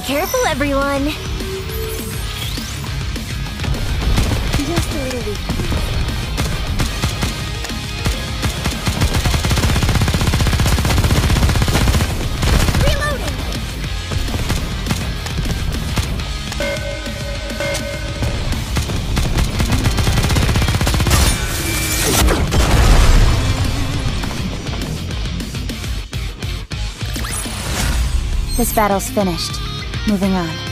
Be careful, everyone! Just a little. This battle's finished. Moving on.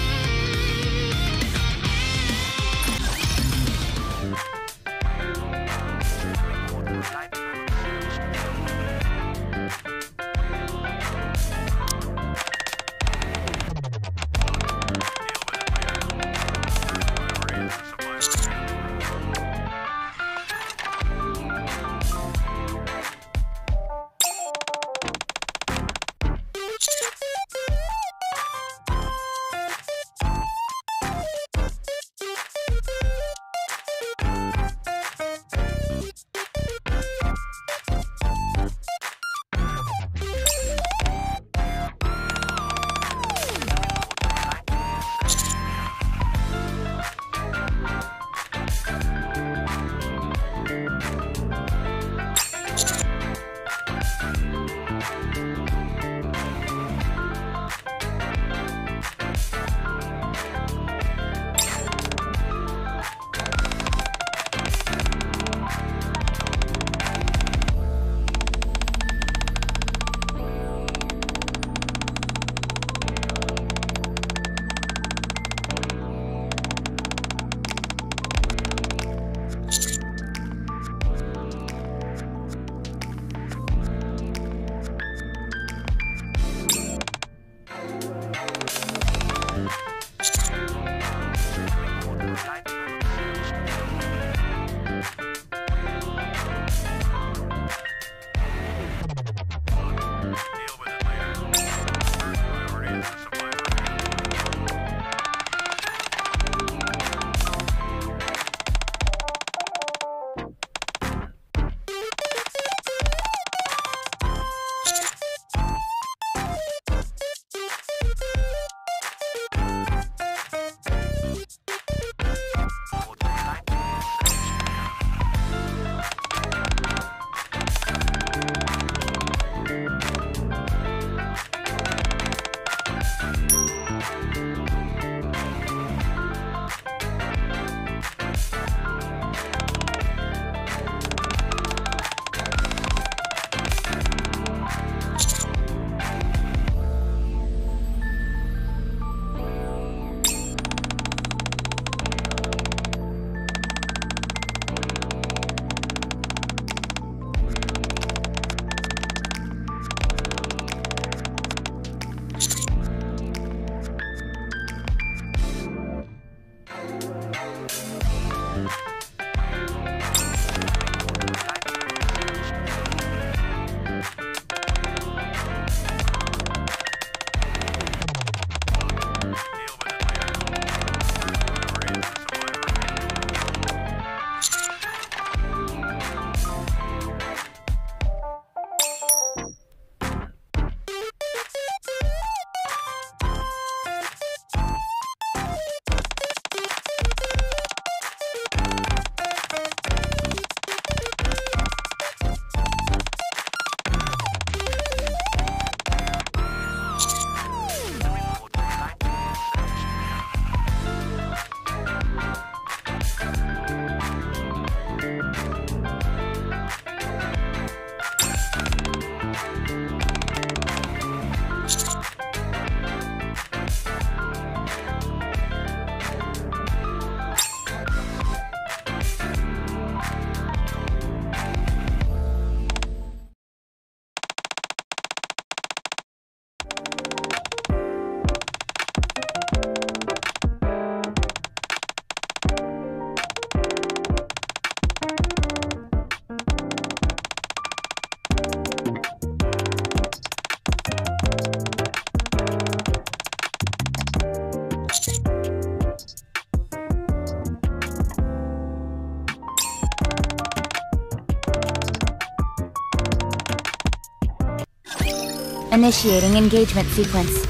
Initiating engagement sequence.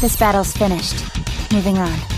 This battle's finished. Moving on.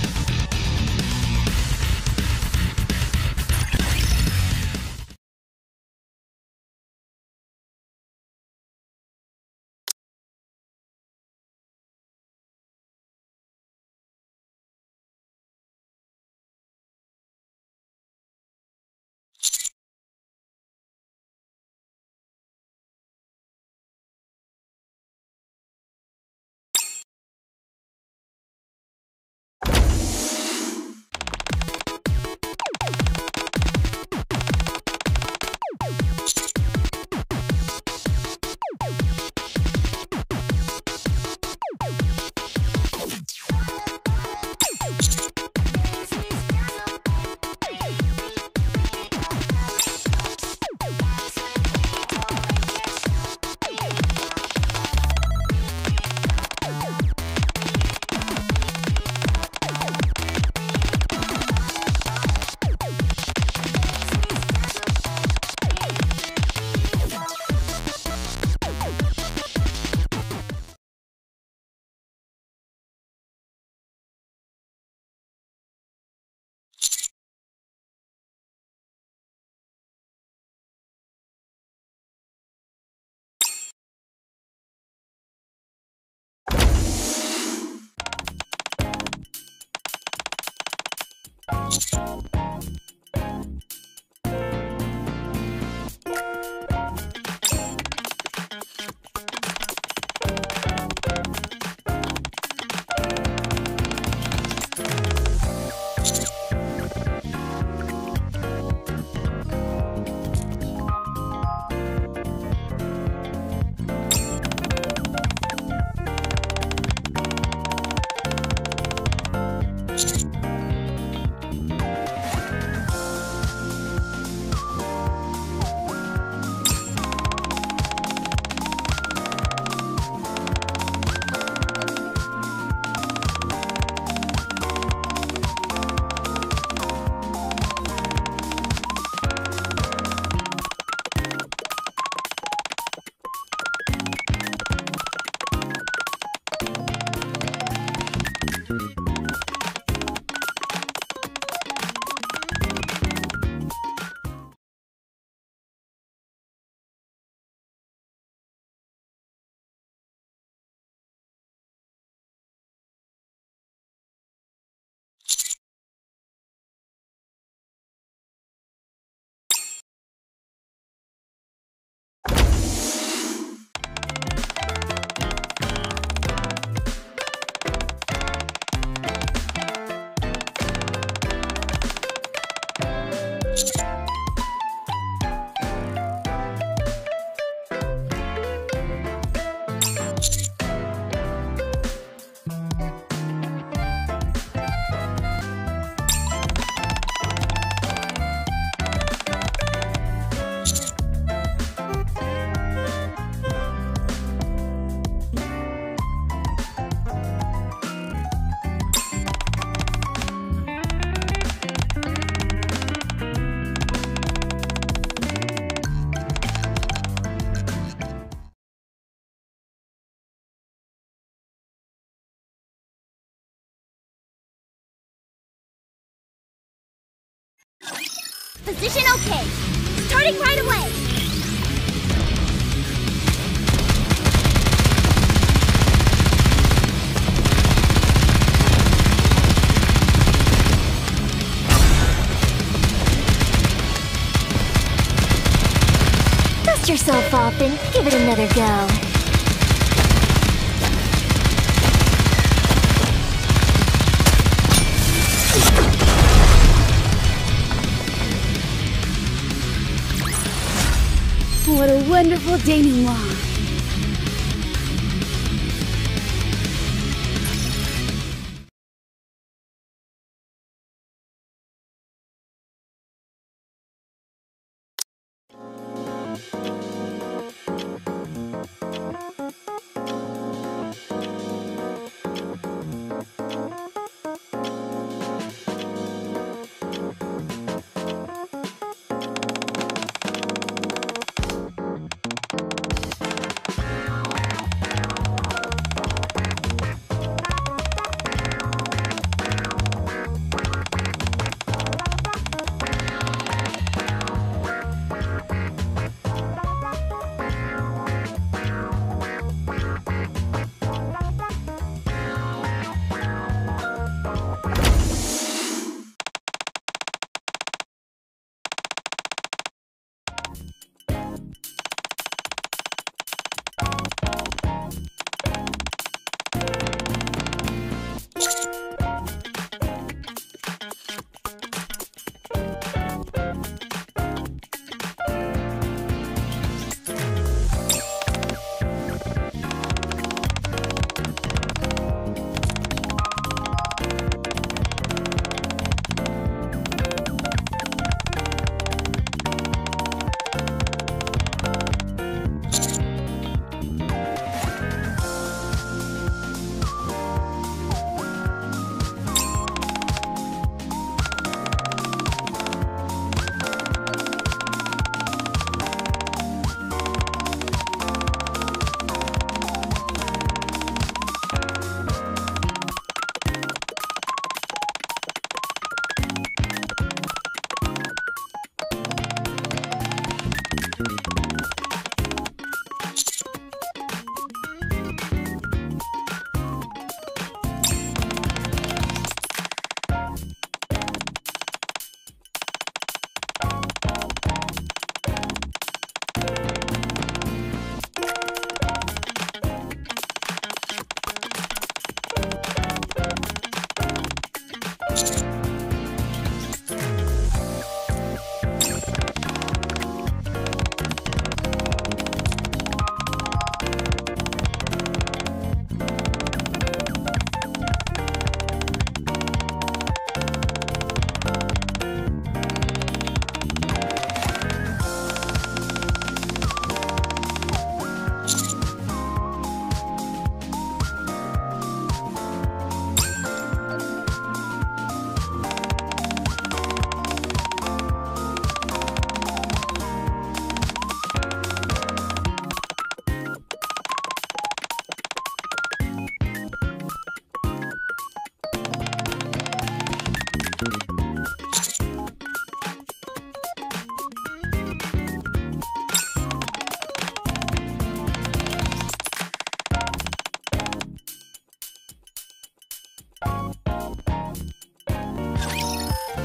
Position okay. Starting right away. Dust yourself off and give it another go. What a wonderful day, denouement.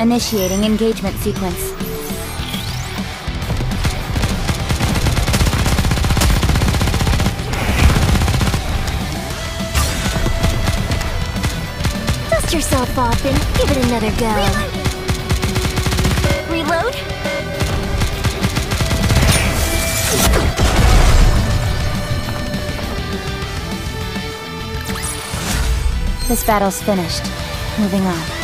Initiating engagement sequence. Dust yourself off and give it another go. Reload? This battle's finished. Moving on.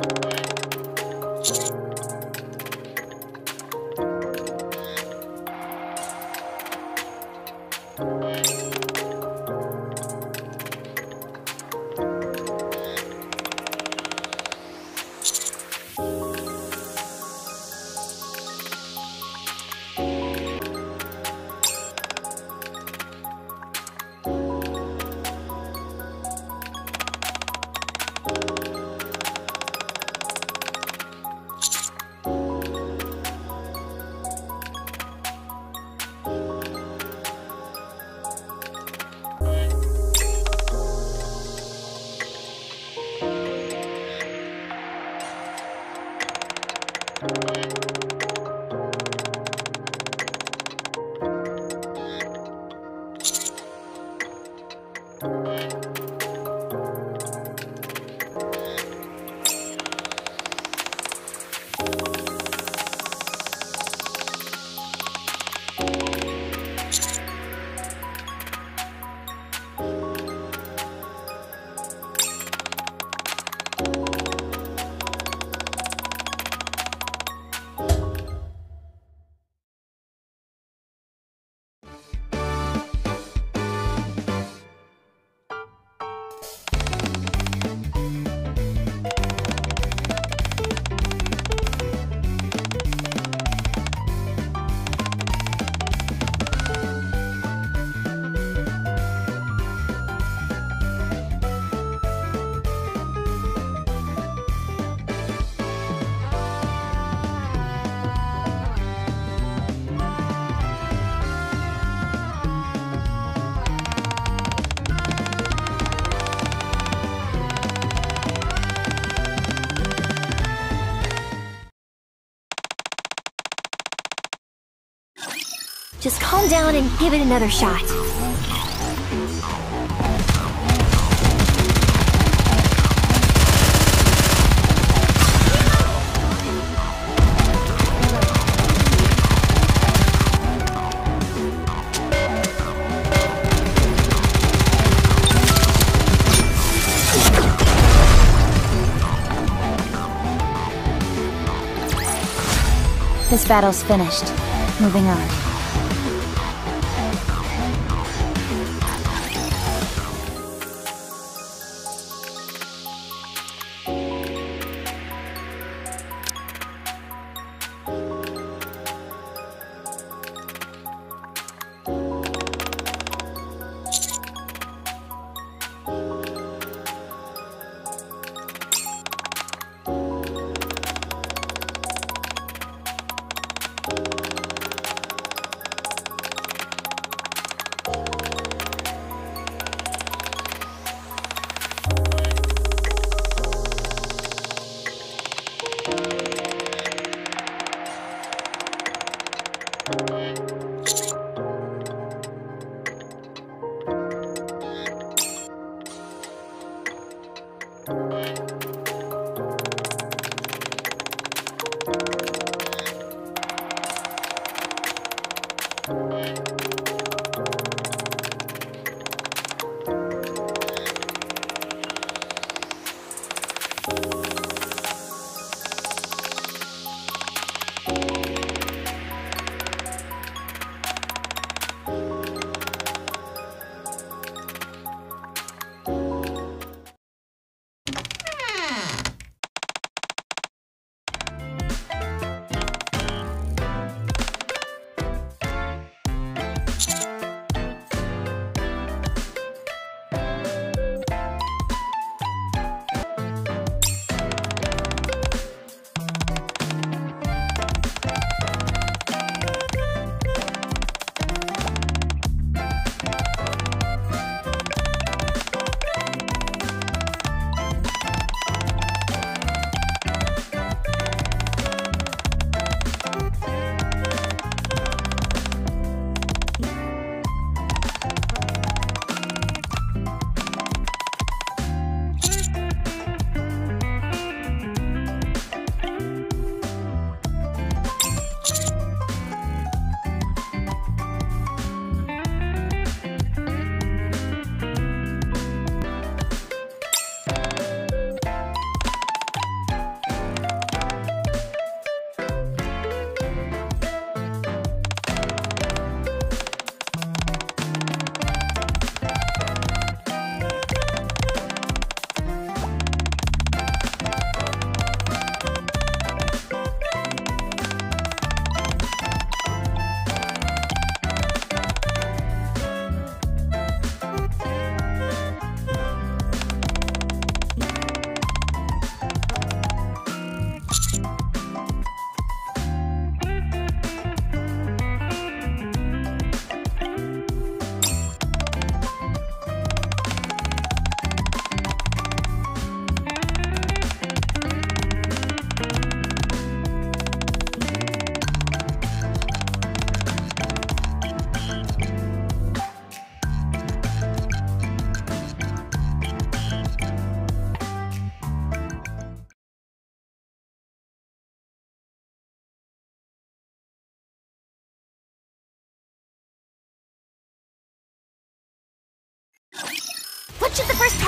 Just and give it another shot. This battle's finished. Moving on.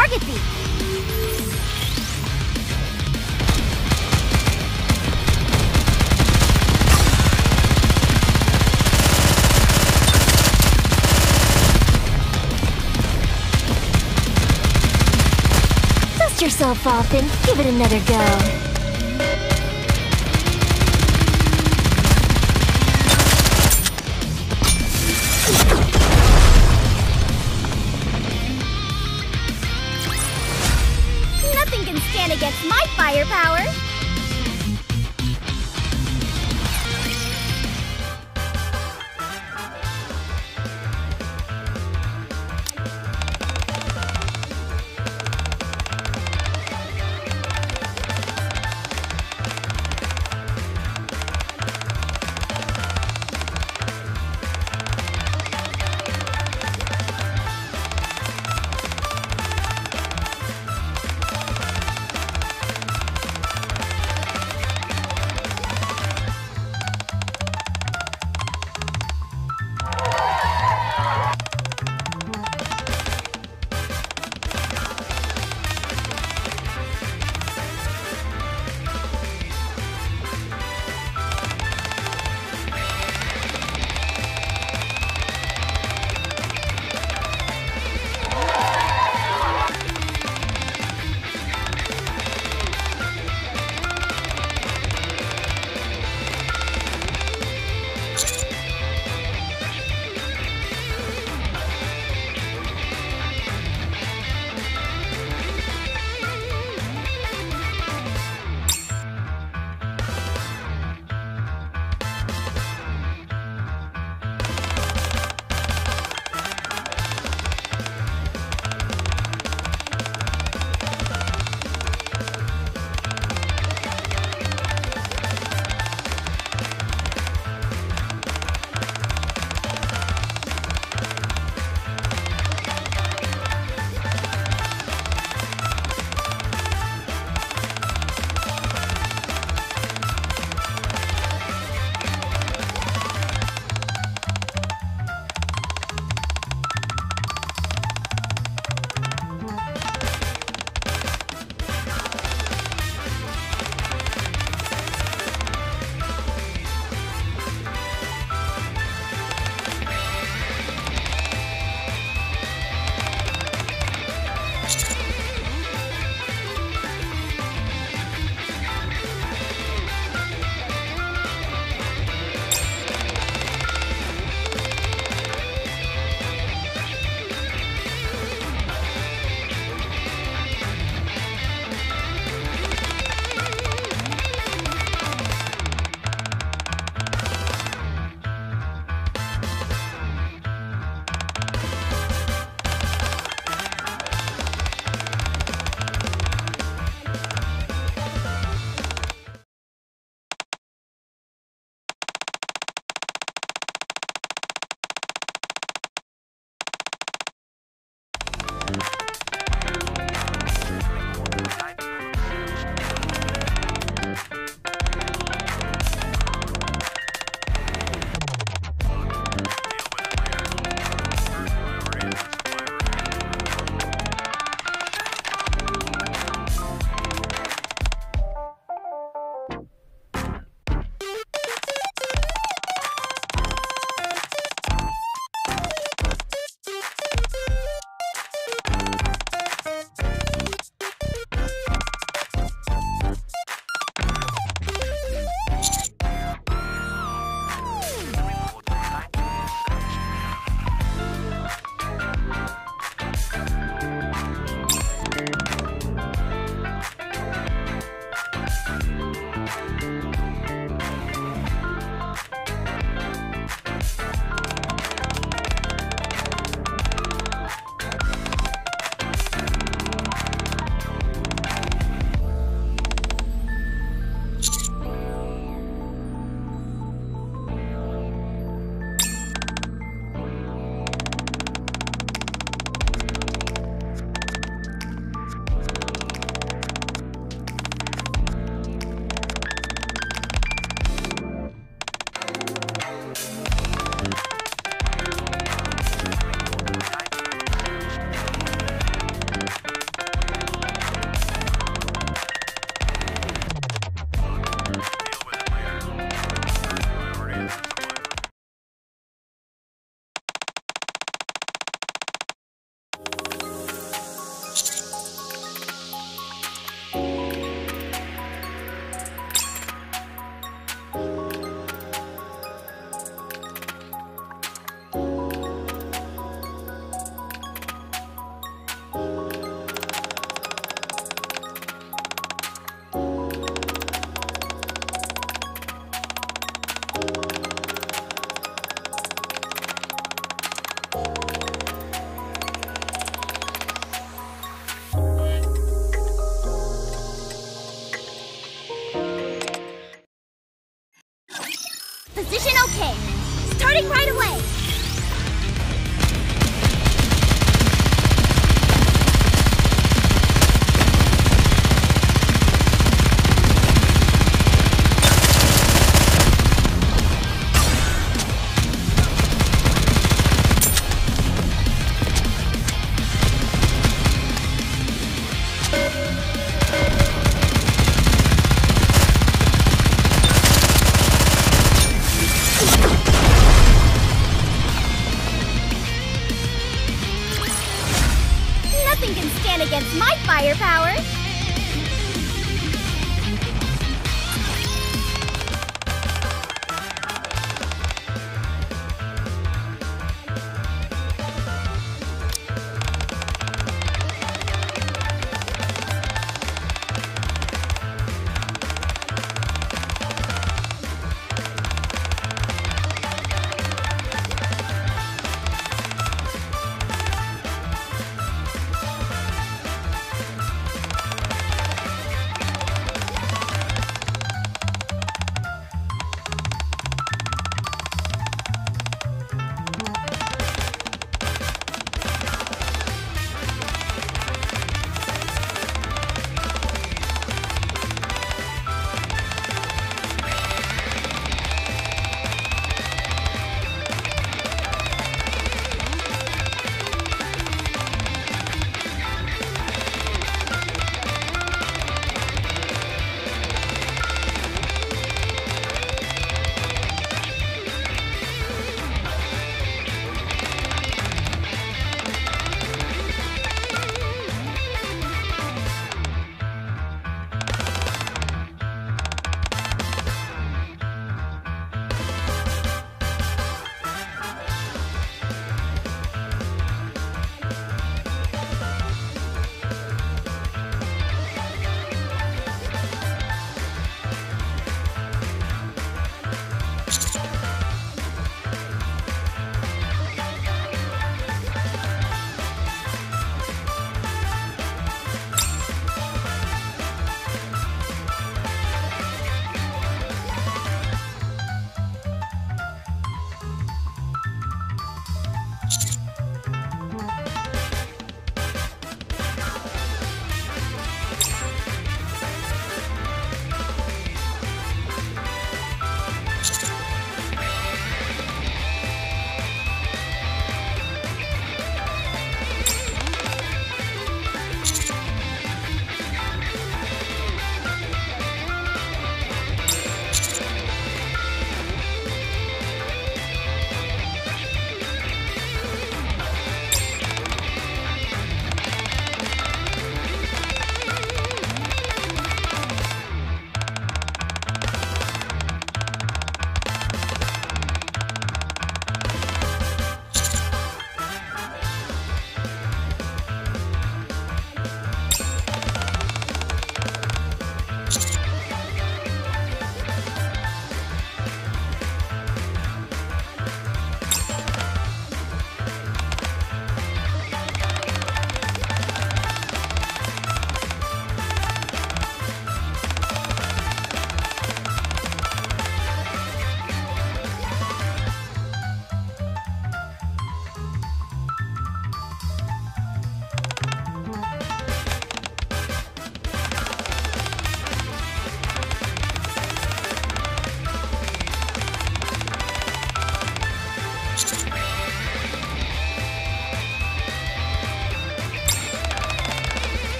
Target be? Dust yourself off and give it another go. Firepower.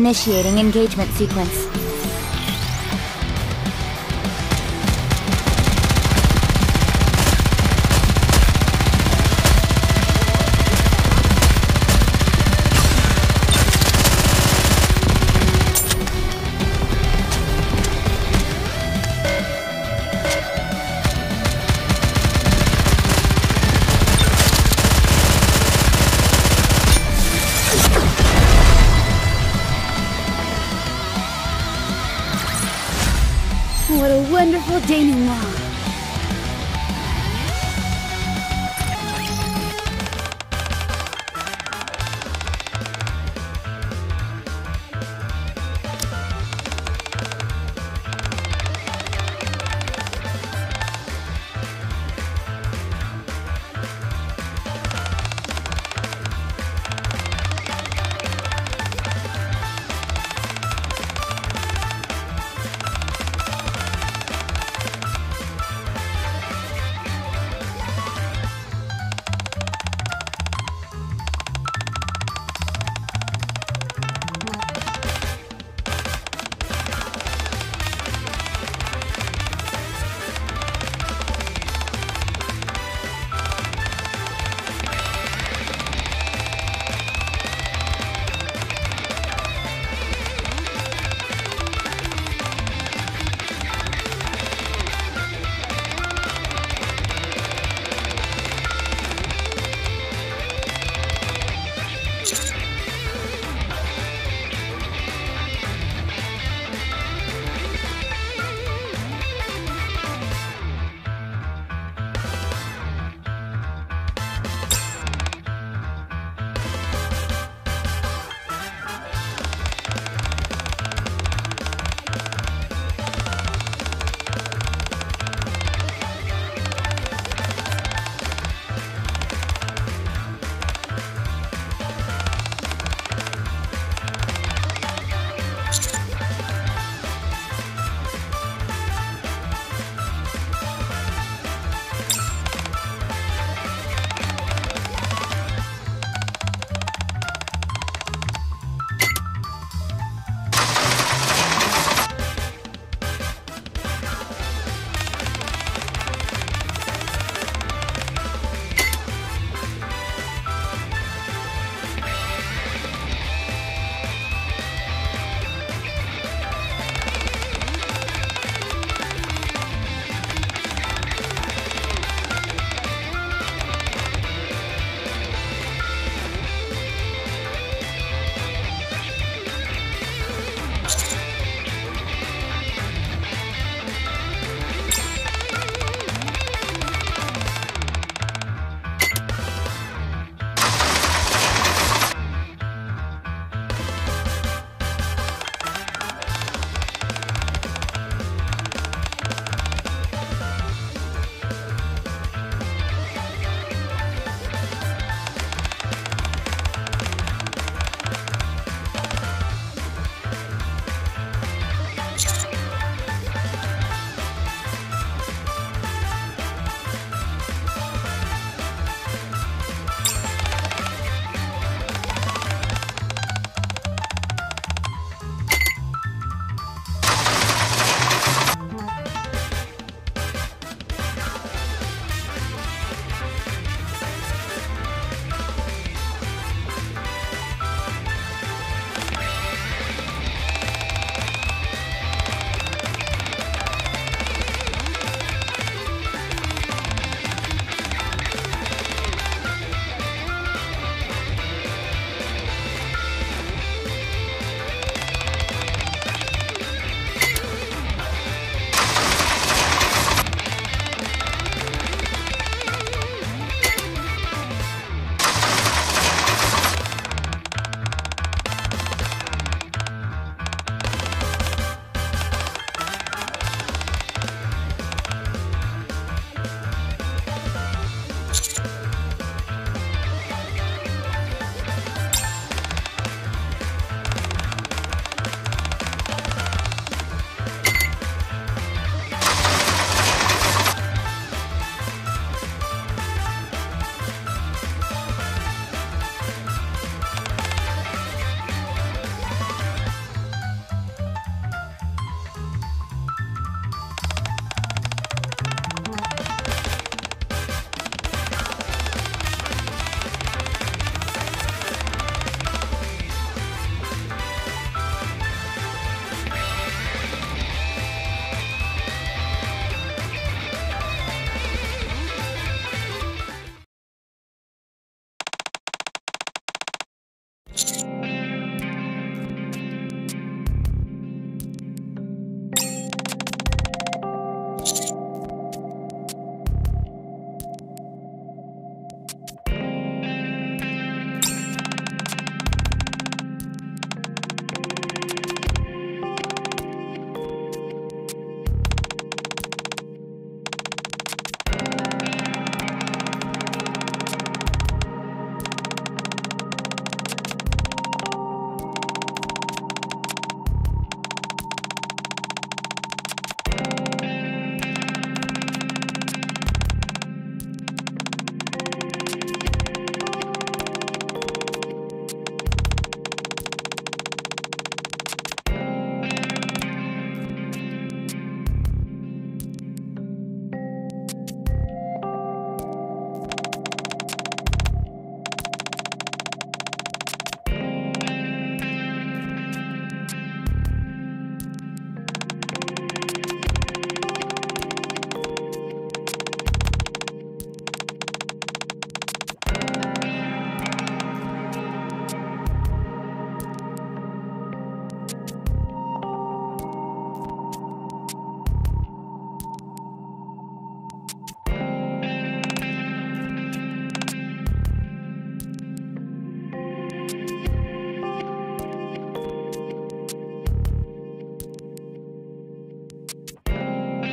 Initiating engagement sequence.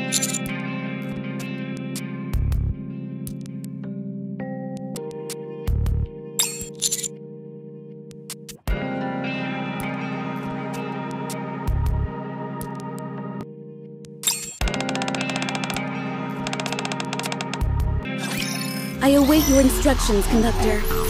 I await your instructions, Conductor.